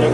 ¡Qué!